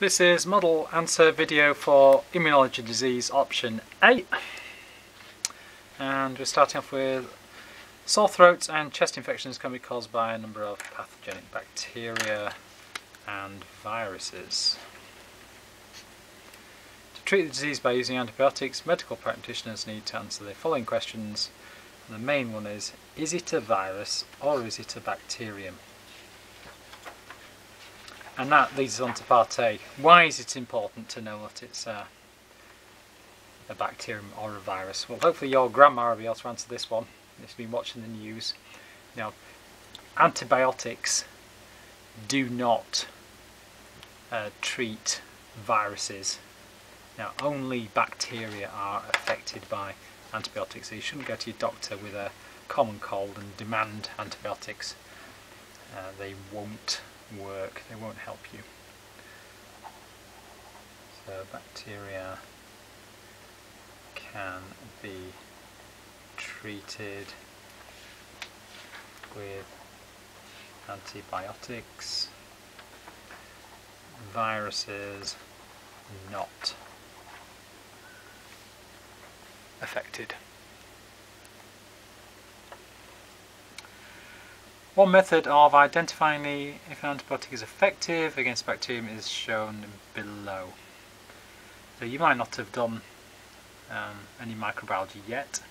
This is model answer video for immunology disease option 8 and we're starting off with sore throats and chest infections can be caused by a number of pathogenic bacteria and viruses. To treat the disease by using antibiotics, medical practitioners need to answer the following questions. The main one is, is it a virus or is it a bacterium? And that leads us on to part A. Why is it important to know that it's a, a bacterium or a virus? Well, hopefully your grandma will be able to answer this one. If you've been watching the news. Know, antibiotics do not uh, treat viruses. Now, only bacteria are affected by antibiotics. So you shouldn't go to your doctor with a common cold and demand antibiotics. Uh, they won't work, they won't help you. So bacteria can be treated with antibiotics, viruses not affected. One method of identifying if an antibiotic is effective against bacterium is shown below. So you might not have done um, any microbiology yet,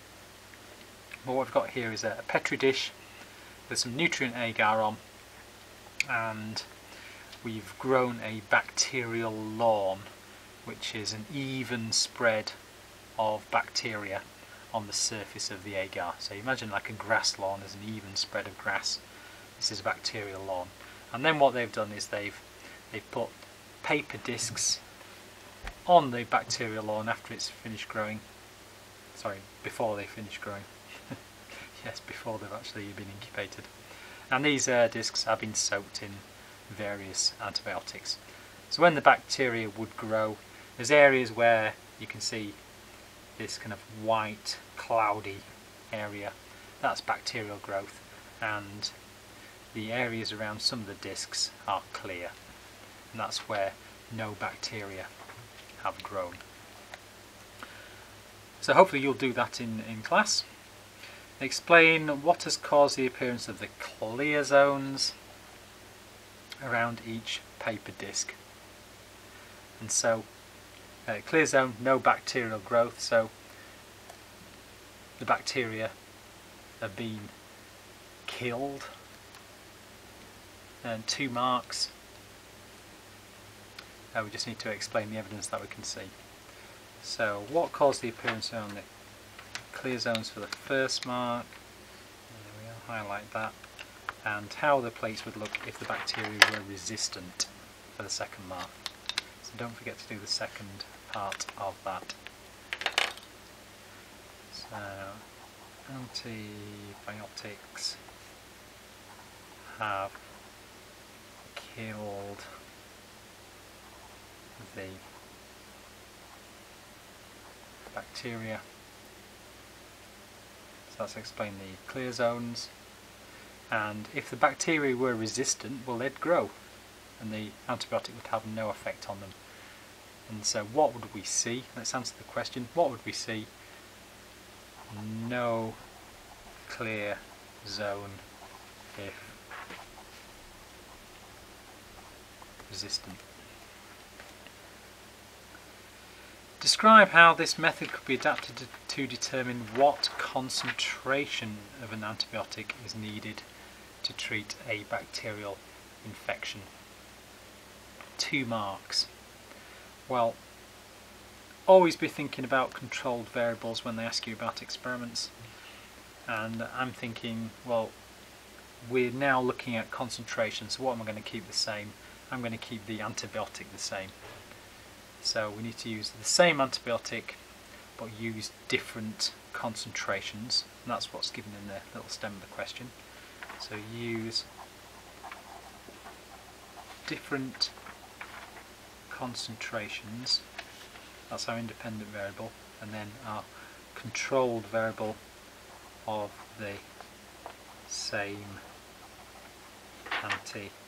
but what we've got here is a, petri dish with some nutrient agar on and we've grown a bacterial lawn which is an even spread of bacteria on the surface of the agar. So imagine like a grass lawn as an even spread of grass this is a bacterial lawn. And then what they've done is they've they've put paper discs on the bacterial lawn after it's finished growing. Sorry, before they finish growing. yes, before they've actually been incubated. And these uh, discs have been soaked in various antibiotics. So when the bacteria would grow, there's areas where you can see this kind of white, cloudy area. That's bacterial growth. And the areas around some of the discs are clear and that's where no bacteria have grown. So hopefully you'll do that in, in class. Explain what has caused the appearance of the clear zones around each paper disc. And so, uh, clear zone, no bacterial growth, so the bacteria have been killed and two marks. Uh, we just need to explain the evidence that we can see. So what caused the appearance on the clear zones for the first mark, there we are, highlight that, and how the plates would look if the bacteria were resistant for the second mark. So don't forget to do the second part of that. So antibiotics have killed the bacteria. So that's explained the clear zones. And if the bacteria were resistant, well they'd grow and the antibiotic would have no effect on them. And so what would we see? Let's answer the question. What would we see? No clear zone if resistant. Describe how this method could be adapted to, to determine what concentration of an antibiotic is needed to treat a bacterial infection. Two marks. Well, always be thinking about controlled variables when they ask you about experiments. And I'm thinking, well, we're now looking at concentration, so what am I going to keep the same? I'm going to keep the antibiotic the same. So we need to use the same antibiotic but use different concentrations and that's what's given in the little stem of the question. So use different concentrations, that's our independent variable, and then our controlled variable of the same antibiotic.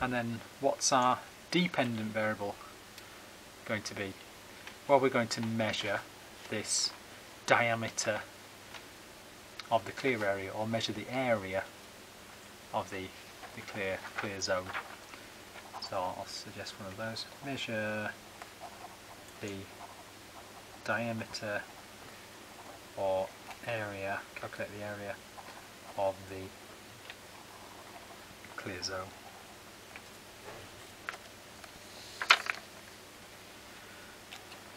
And then what's our dependent variable going to be? Well, we're going to measure this diameter of the clear area or measure the area of the, the clear clear zone. So I'll suggest one of those. Measure the diameter or area, calculate the area of the clear zone.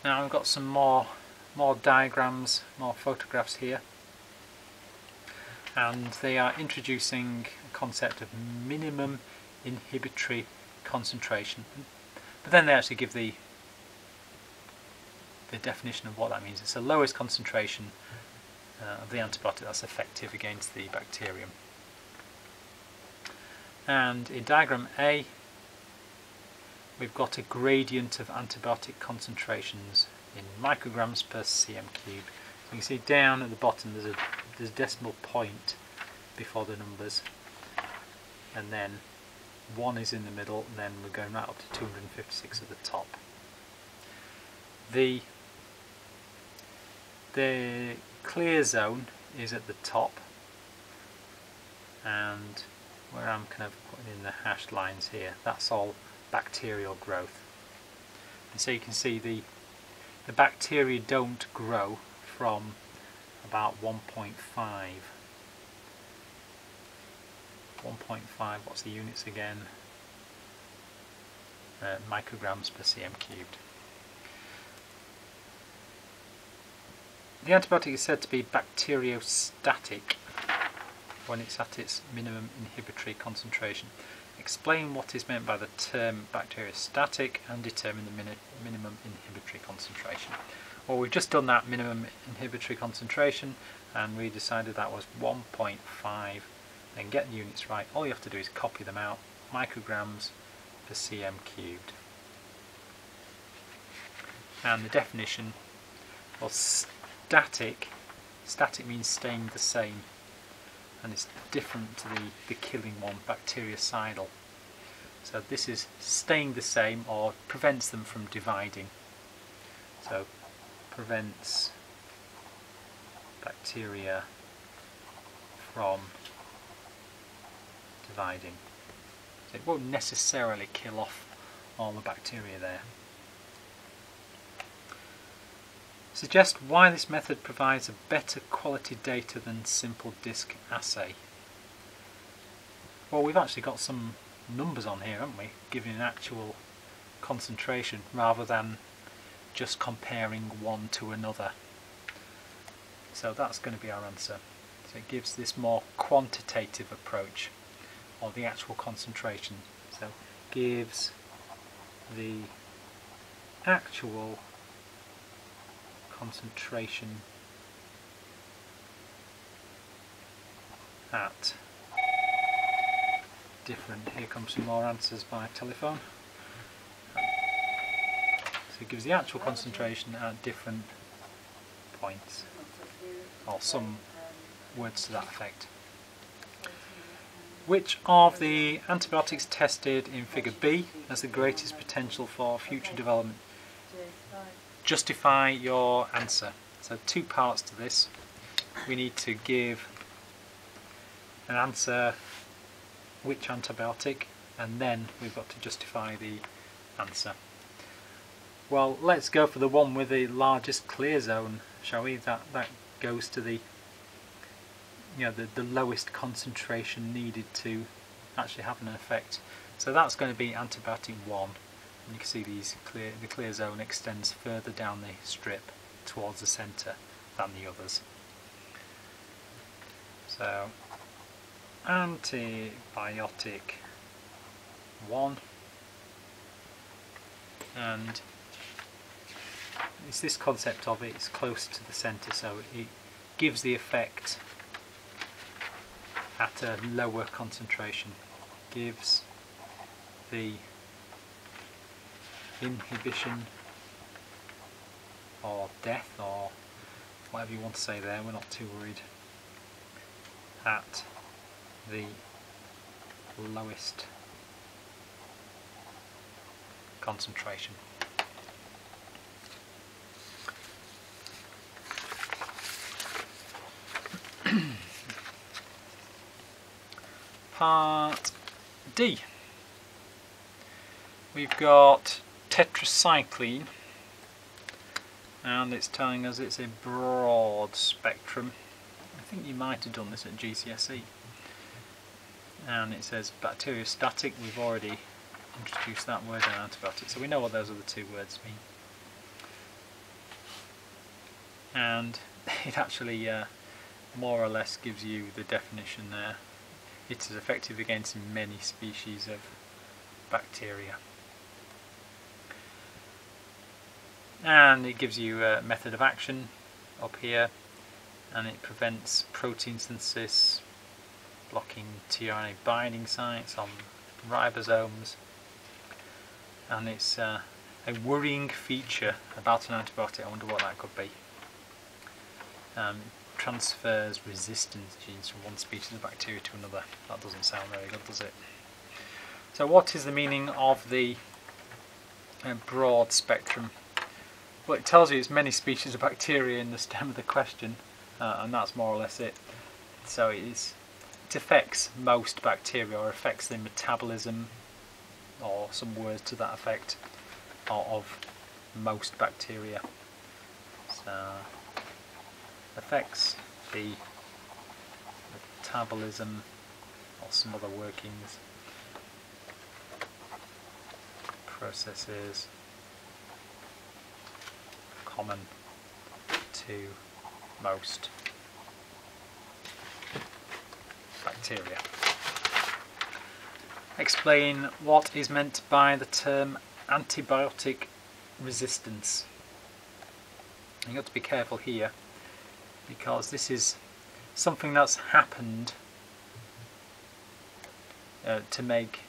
Now I've got some more more diagrams, more photographs here and they are introducing a concept of minimum inhibitory concentration but then they actually give the the definition of what that means. It's the lowest concentration uh, of the antibiotic that's effective against the bacterium. And in diagram A we've got a gradient of antibiotic concentrations in micrograms per cm cubed. So you can see down at the bottom there's a, there's a decimal point before the numbers and then 1 is in the middle and then we're going right up to 256 at the top. The, the clear zone is at the top and where I'm kind of putting in the hashed lines here, that's all bacterial growth. And so you can see the, the bacteria don't grow from about 1.5 1.5 what's the units again? Uh, micrograms per cm cubed. The antibiotic is said to be bacteriostatic when it's at its minimum inhibitory concentration Explain what is meant by the term bacteriostatic and determine the minimum inhibitory concentration. Well, we've just done that minimum inhibitory concentration and we decided that was 1.5 then get the units right. All you have to do is copy them out, micrograms per cm cubed. And the definition, well static, static means staying the same and it's different to the, the killing one, bactericidal. So this is staying the same or prevents them from dividing. So prevents bacteria from dividing. So it won't necessarily kill off all the bacteria there. Suggest why this method provides a better quality data than simple disk assay. Well, we've actually got some numbers on here, haven't we? Giving an actual concentration rather than just comparing one to another. So that's going to be our answer. So it gives this more quantitative approach of the actual concentration. So gives the actual concentration at different, here comes some more answers by telephone. So it gives the actual concentration at different points, or some words to that effect. Which of the antibiotics tested in figure B has the greatest potential for future development justify your answer. So two parts to this. We need to give an answer which antibiotic and then we've got to justify the answer. Well let's go for the one with the largest clear zone shall we? That, that goes to the you know the, the lowest concentration needed to actually have an effect. So that's going to be antibiotic 1 and you can see these clear, the clear zone extends further down the strip towards the centre than the others. So antibiotic 1 and it's this concept of it, it's close to the centre so it gives the effect at a lower concentration gives the inhibition or death or whatever you want to say there, we're not too worried at the lowest concentration. Part D. We've got tetracycline and it's telling us it's a broad spectrum. I think you might have done this at GCSE. And it says bacteriostatic, we've already introduced that word in antibiotics, so we know what those other two words mean. And it actually uh, more or less gives you the definition there. It is effective against many species of bacteria. And it gives you a method of action up here and it prevents protein synthesis blocking tRNA binding sites on ribosomes and it's uh, a worrying feature about an antibiotic, I wonder what that could be. Um, transfers resistance genes from one species of bacteria to another. That doesn't sound very good, does it? So what is the meaning of the uh, broad spectrum well, it tells you it's many species of bacteria in the stem of the question, uh, and that's more or less it. So it, is, it affects most bacteria, or affects the metabolism, or some words to that effect, of most bacteria. So affects the metabolism or some other workings, processes common to most bacteria. Explain what is meant by the term antibiotic resistance. You've got to be careful here because this is something that's happened uh, to make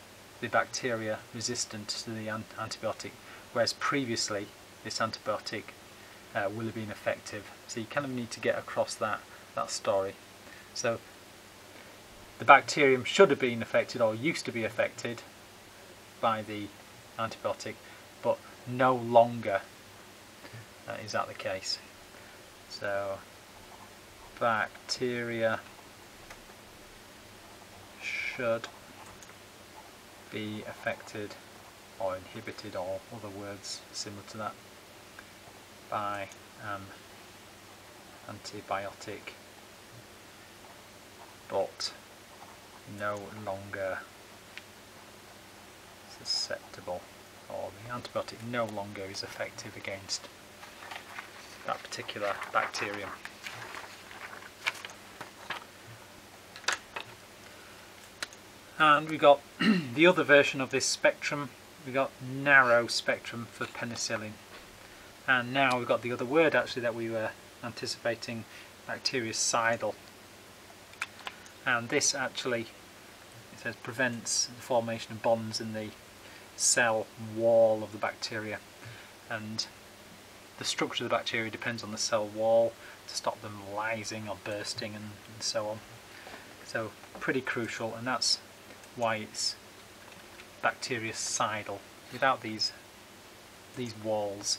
the bacteria resistant to the an antibiotic whereas previously this antibiotic uh, will have been effective. So you kind of need to get across that, that story. So the bacterium should have been affected or used to be affected by the antibiotic, but no longer uh, is that the case. So bacteria should be affected or inhibited or other words similar to that by an antibiotic but no longer susceptible or the antibiotic no longer is effective against that particular bacterium. And we've got the other version of this spectrum, we've got narrow spectrum for penicillin and now we've got the other word actually that we were anticipating bactericidal and this actually it says prevents the formation of bonds in the cell wall of the bacteria. And the structure of the bacteria depends on the cell wall to stop them lysing or bursting and, and so on. So pretty crucial and that's why it's bactericidal without these these walls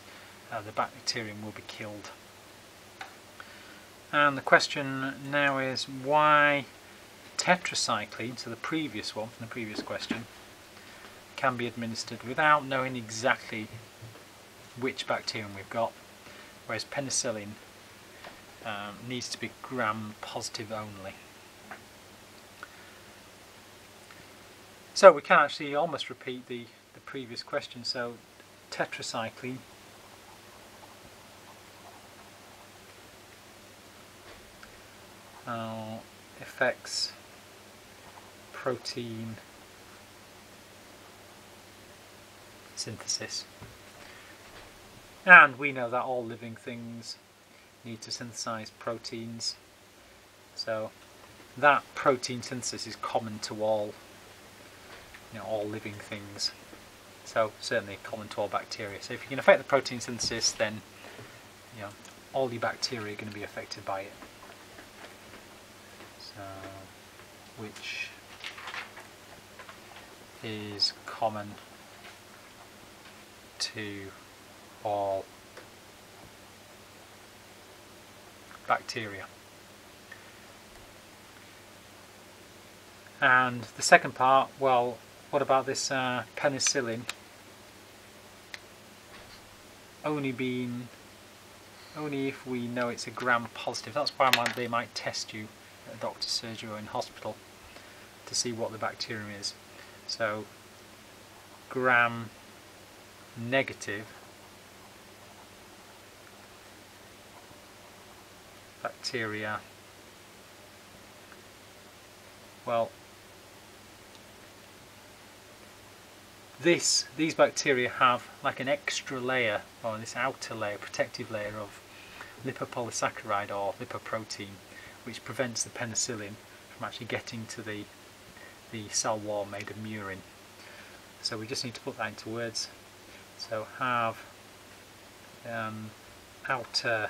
uh, the bacterium will be killed. And the question now is why tetracycline, so the previous one from the previous question, can be administered without knowing exactly which bacterium we've got, whereas penicillin um, needs to be gram positive only. So we can actually almost repeat the, the previous question. So tetracycline uh, affects protein synthesis. And we know that all living things need to synthesize proteins. So that protein synthesis is common to all you know, all living things. So certainly common to all bacteria. So if you can affect the protein synthesis then you know, all your bacteria are going to be affected by it which is common to all bacteria. And the second part, well, what about this uh, penicillin only being, only if we know it's a gram positive. That's why they might test you a doctor's surgery or in hospital to see what the bacterium is. So gram negative bacteria well this these bacteria have like an extra layer or this outer layer protective layer of lipopolysaccharide or lipoprotein which prevents the penicillin from actually getting to the the cell wall made of murein so we just need to put that into words. So have um, outer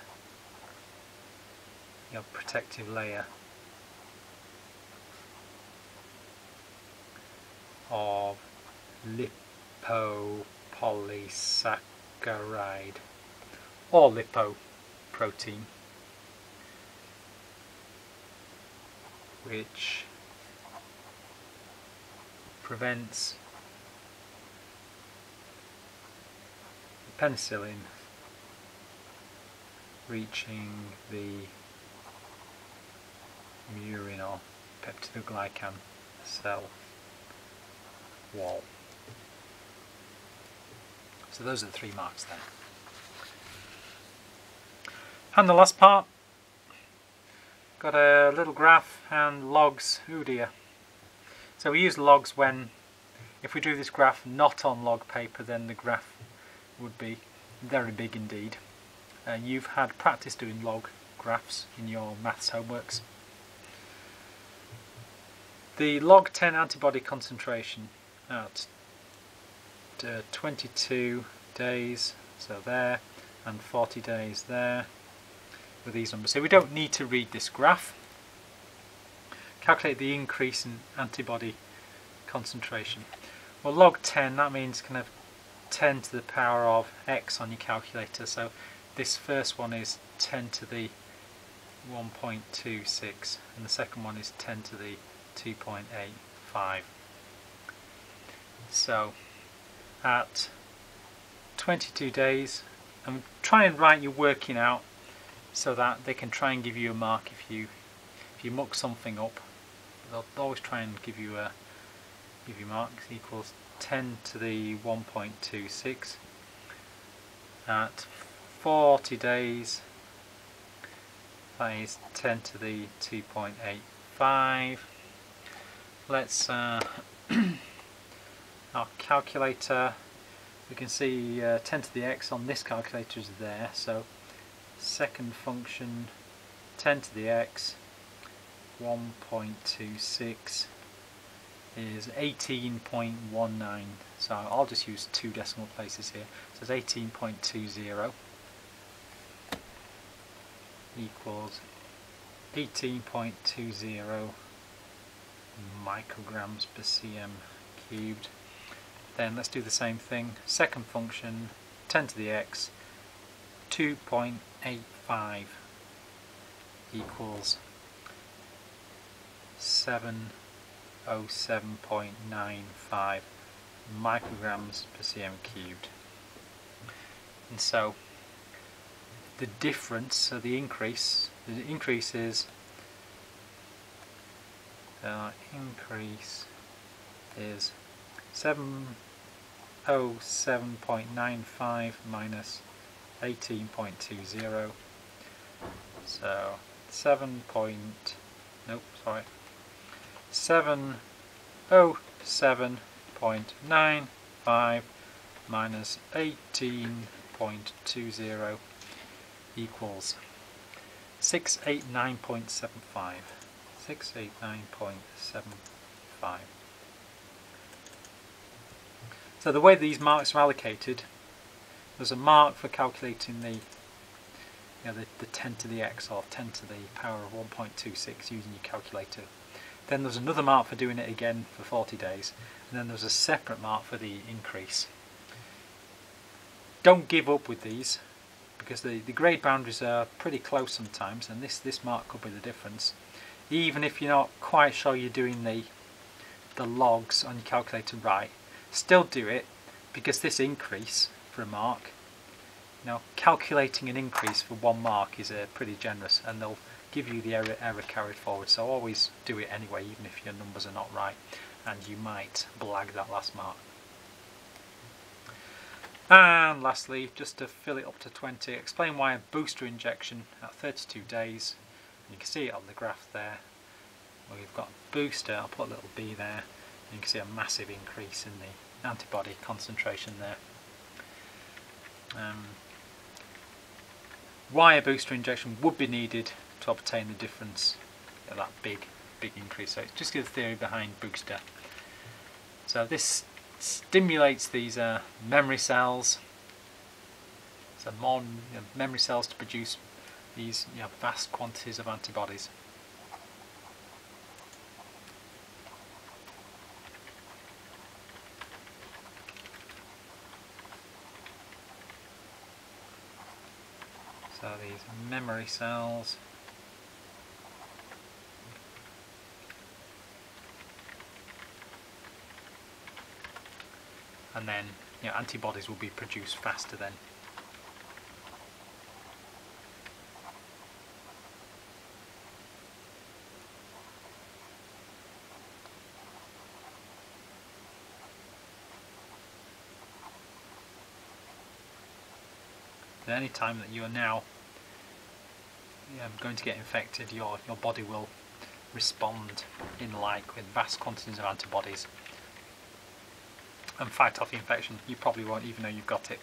you know, protective layer of lipopolysaccharide or lipoprotein which prevents penicillin reaching the murein or peptidoglycan cell wall. So those are the three marks there. And the last part, got a little graph and logs, oh dear. So we use logs when, if we do this graph not on log paper then the graph would be very big indeed. Uh, you've had practice doing log graphs in your maths homeworks. The log 10 antibody concentration at uh, 22 days, so there, and 40 days there, with these numbers. So we don't need to read this graph. Calculate the increase in antibody concentration. Well, log 10, that means kind of 10 to the power of x on your calculator. So this first one is 10 to the 1.26 and the second one is 10 to the 2.85. So at 22 days, and try and write your working out so that they can try and give you a mark if you if you muck something up. They'll always try and give you a give you marks equals 10 to the 1.26 at 40 days that is 10 to the 2.85 let's uh, our calculator we can see uh, 10 to the x on this calculator is there so second function 10 to the x 1.26 is 18.19 so I'll just use two decimal places here. So it's 18.20 equals 18.20 micrograms per cm cubed. Then let's do the same thing. Second function 10 to the x 2.85 equals 707.95 micrograms per cm cubed. And so the difference, so the increase, the increase is uh, increase is 707.95 minus 18.20 so 7 point nope sorry 707.95 minus 18.20 equals 689.75. 689.75. So the way these marks are allocated, there's a mark for calculating the you know, the, the 10 to the x or 10 to the power of 1.26 using your calculator then there's another mark for doing it again for 40 days, and then there's a separate mark for the increase. don't give up with these because the, the grade boundaries are pretty close sometimes and this, this mark could be the difference. Even if you're not quite sure you're doing the, the logs on your calculator right, still do it because this increase for a mark, Now calculating an increase for one mark is uh, pretty generous and they'll give you the error, error carried forward so always do it anyway even if your numbers are not right and you might blag that last mark. And lastly, just to fill it up to 20, explain why a booster injection at 32 days, you can see it on the graph there, we've got booster, I'll put a little b there, you can see a massive increase in the antibody concentration there. Um, why a booster injection would be needed to obtain the difference, of that big, big increase. So it's just the theory behind booster. So this stimulates these uh, memory cells, so more you know, memory cells to produce these you know, vast quantities of antibodies. So these memory cells and then you know, antibodies will be produced faster then. At any time that you are now um, going to get infected, your, your body will respond in like with vast quantities of antibodies and fight off the infection. You probably won't even know you've got it.